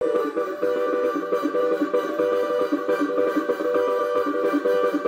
Mas a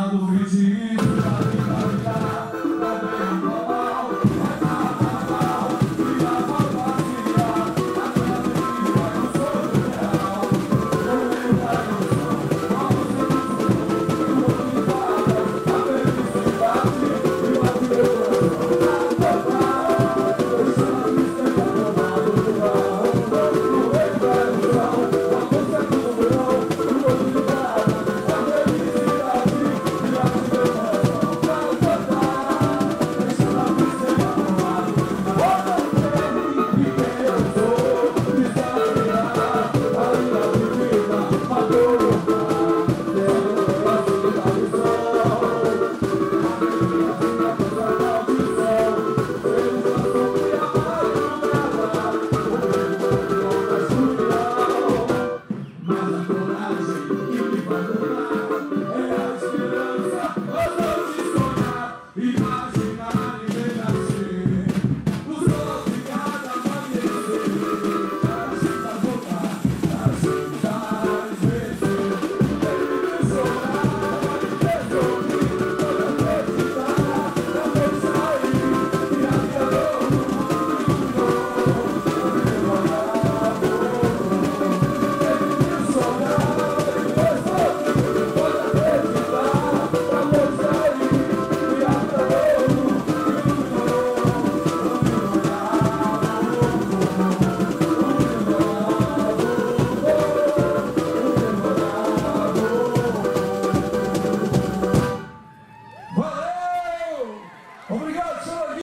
나도 그지.